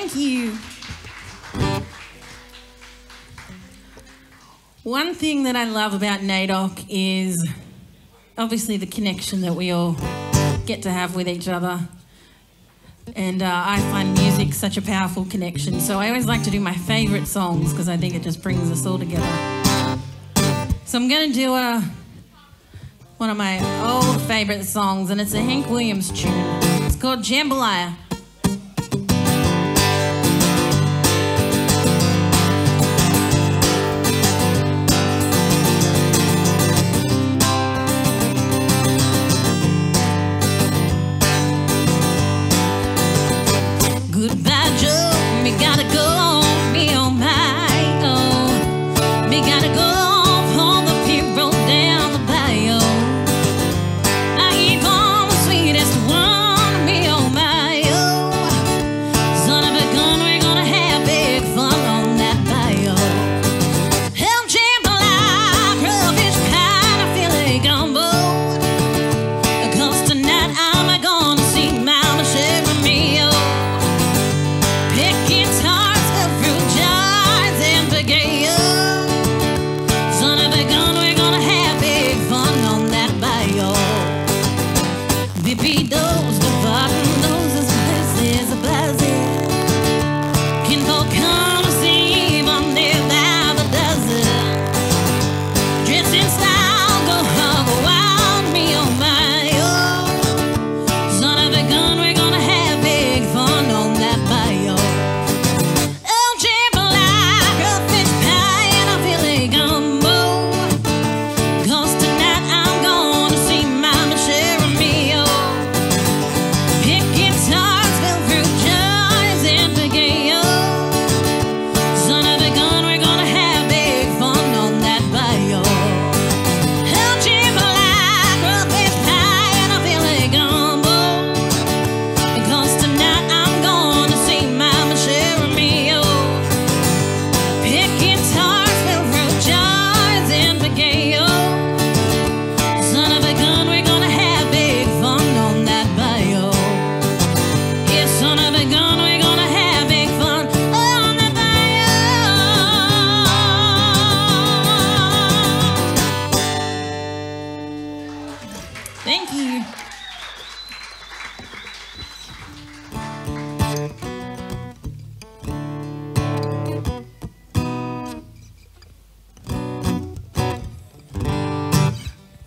Thank you. One thing that I love about NAIDOC is obviously the connection that we all get to have with each other. And uh, I find music such a powerful connection. So I always like to do my favourite songs because I think it just brings us all together. So I'm going to do a, one of my old favourite songs, and it's a Hank Williams tune. It's called Jambalaya.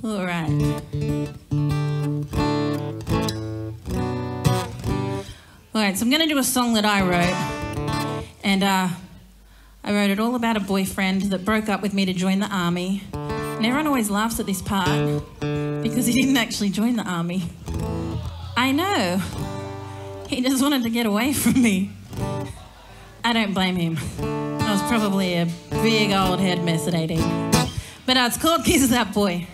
All right. All right, so I'm going to do a song that I wrote. And uh, I wrote it all about a boyfriend that broke up with me to join the army. And everyone always laughs at this part because he didn't actually join the army. I know. He just wanted to get away from me. I don't blame him. I was probably a big old head mess at 18. But uh, it's called Kisses That Boy.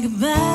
goodbye.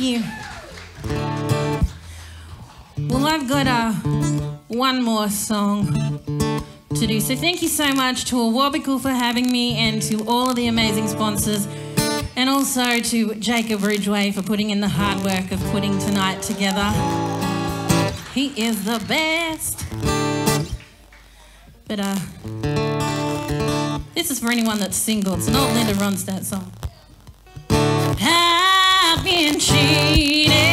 you. Well, I've got uh, one more song to do. So thank you so much to Awabakal for having me and to all of the amazing sponsors and also to Jacob Ridgway for putting in the hard work of putting tonight together. He is the best. But uh, this is for anyone that's single. It's not Linda Ronstadt song. Hey! cheating.